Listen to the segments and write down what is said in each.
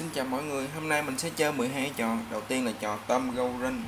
Xin chào mọi người, hôm nay mình sẽ chơi 12 trò. Đầu tiên là trò Tom Go Run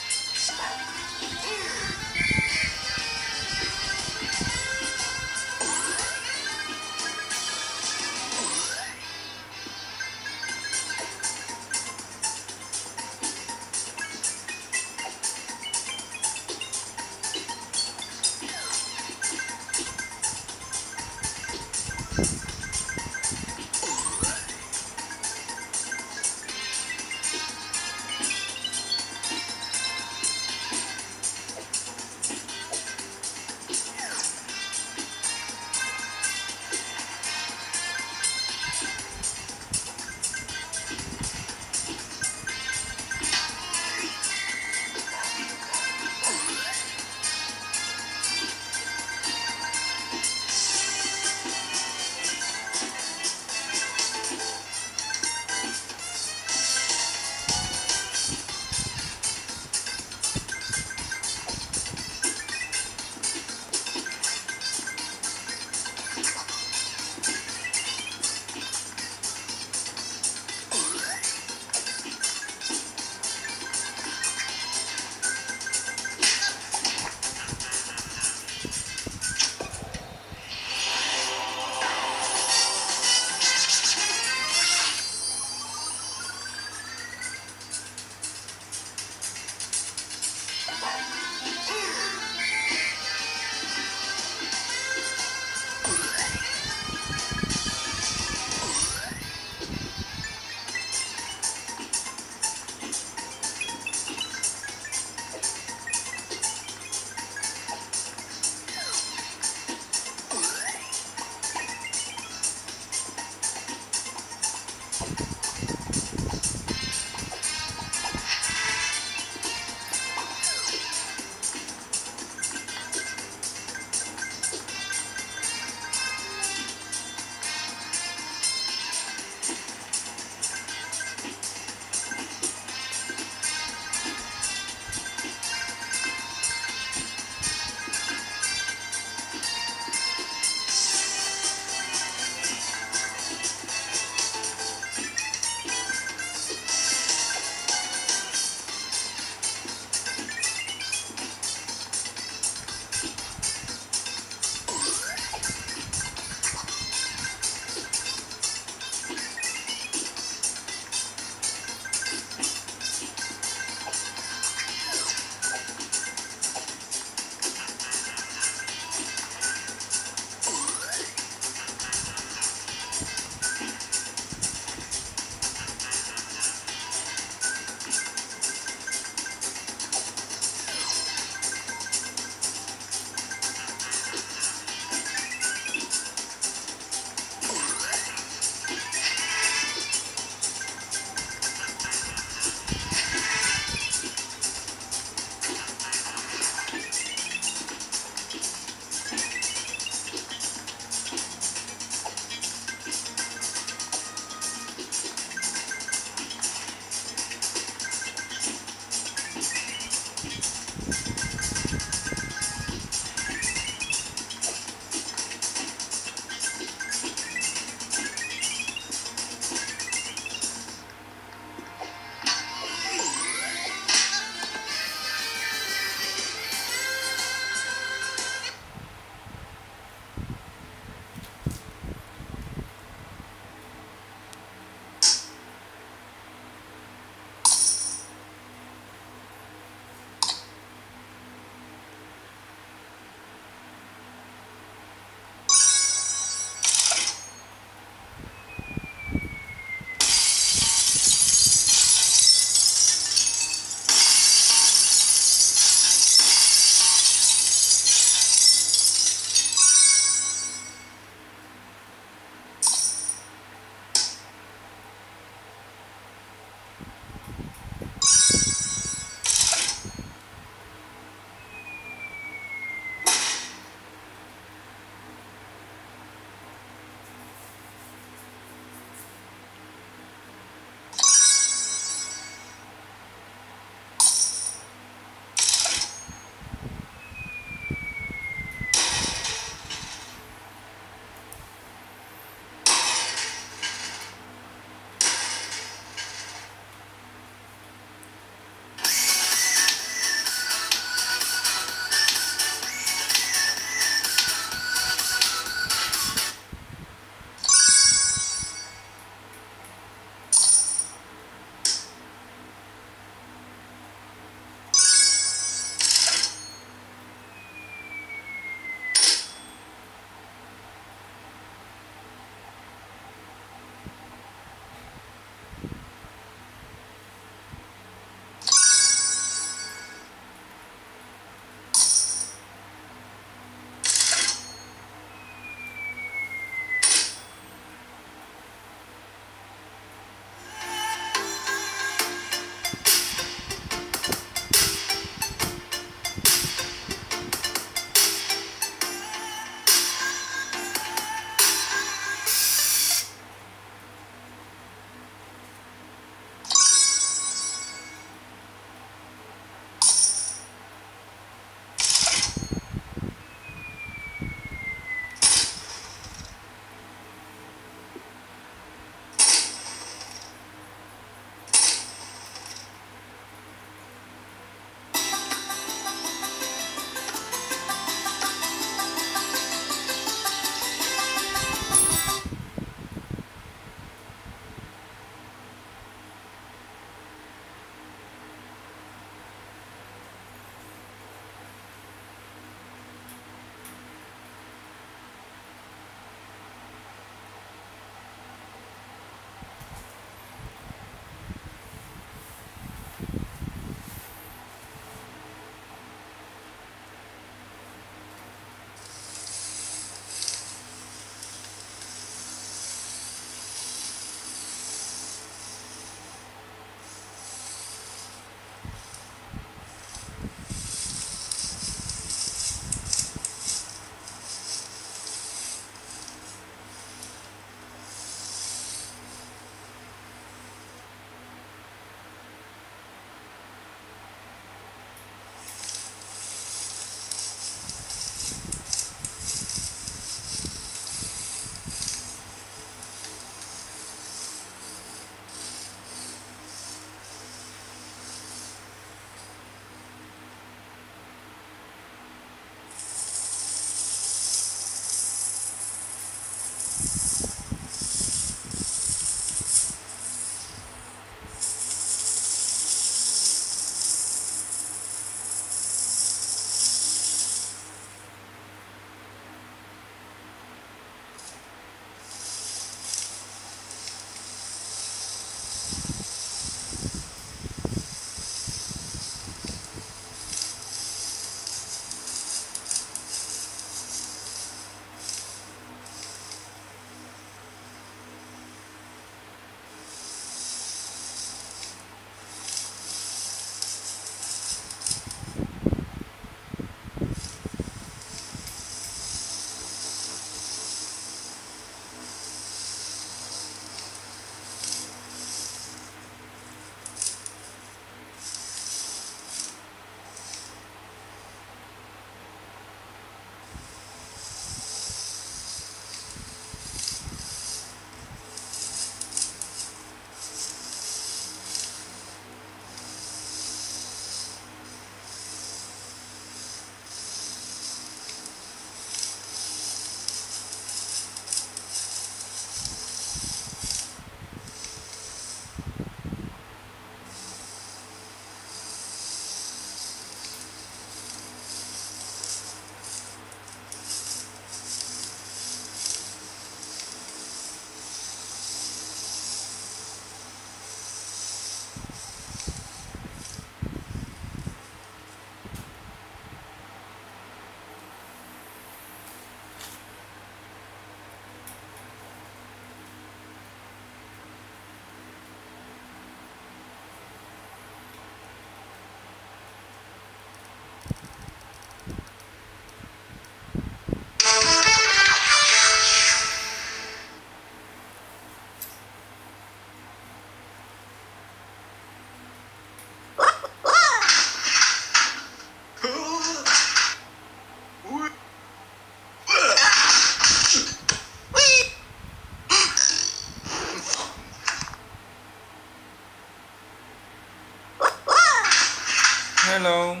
Hello.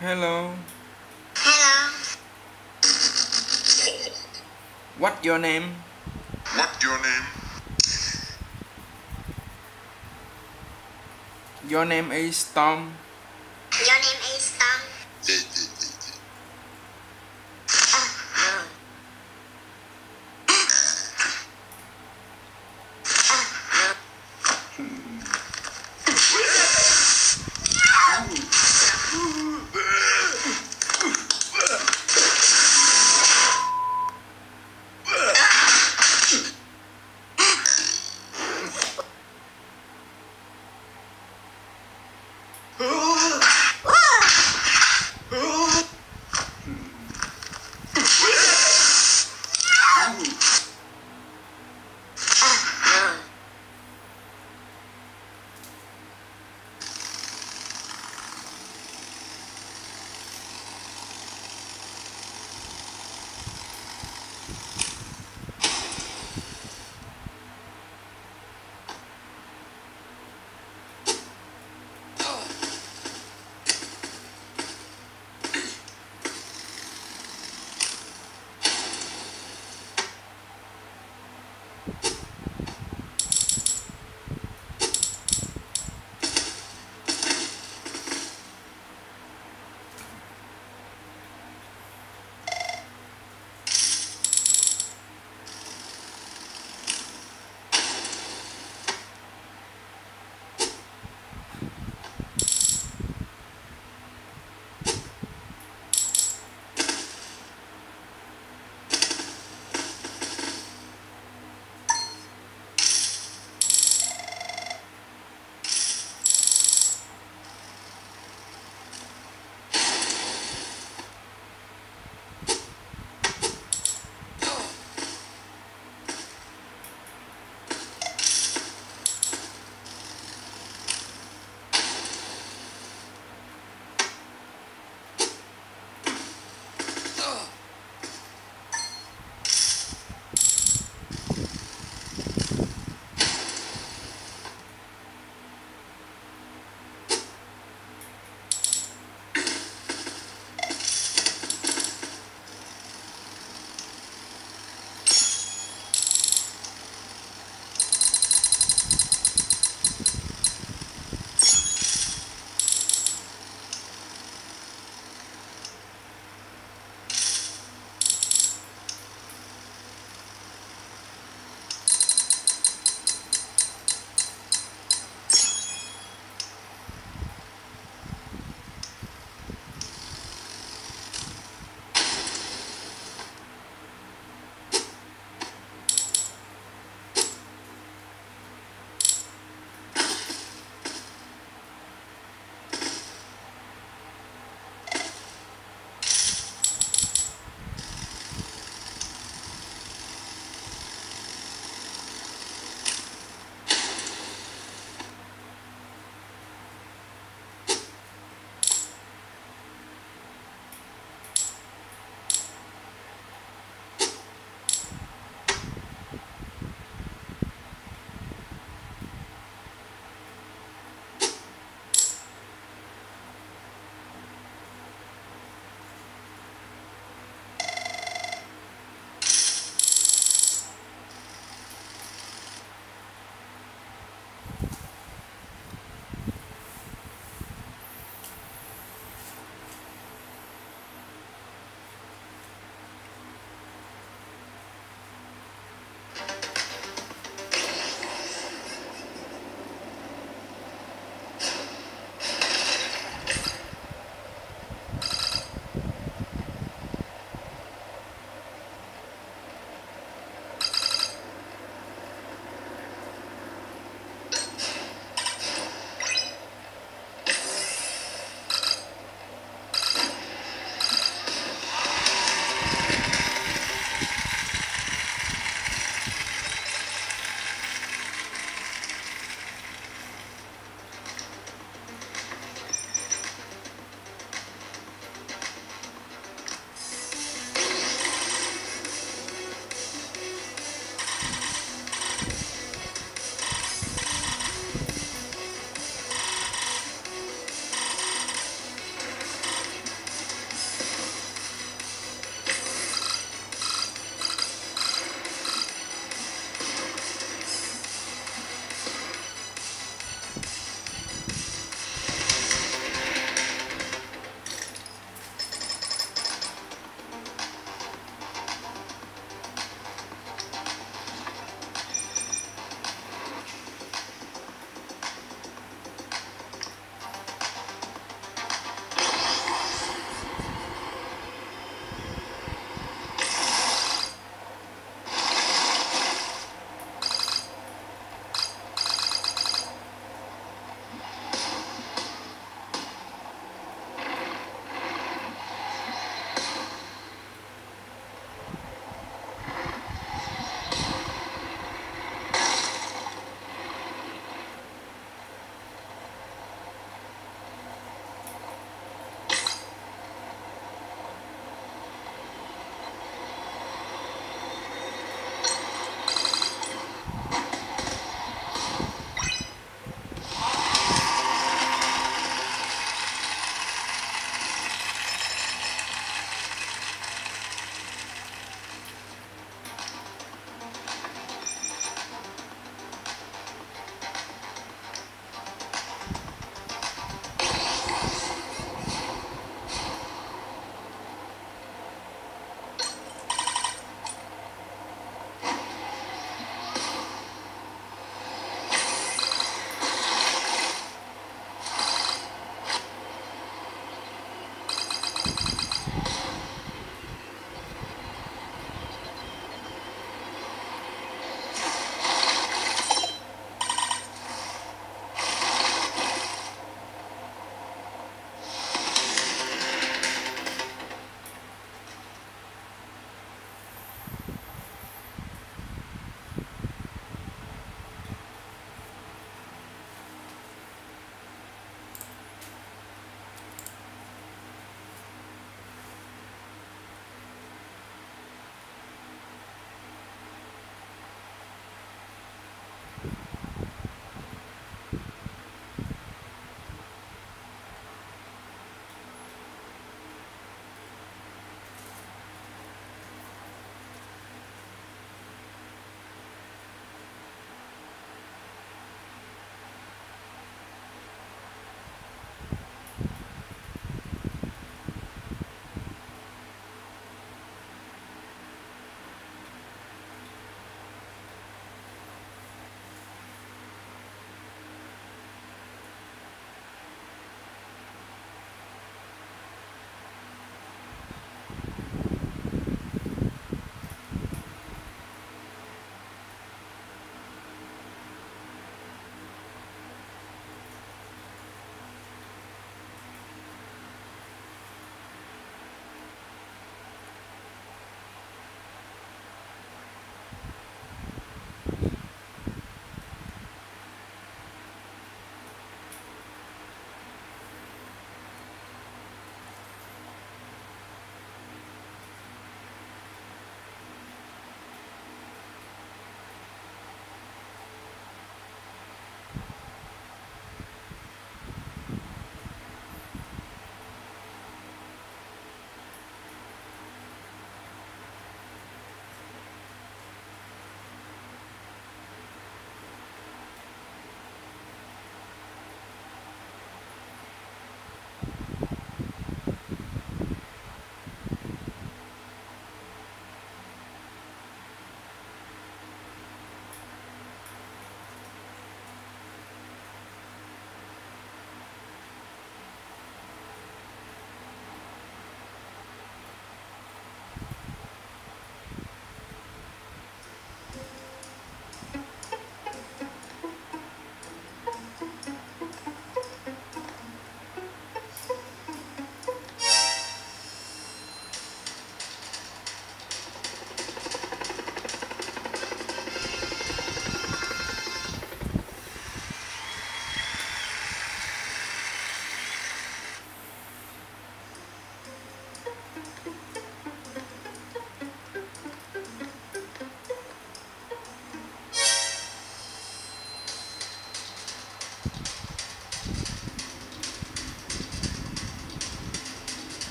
Hello. Hello. What your name? What your name? Your name is Tom. Your name is Tom.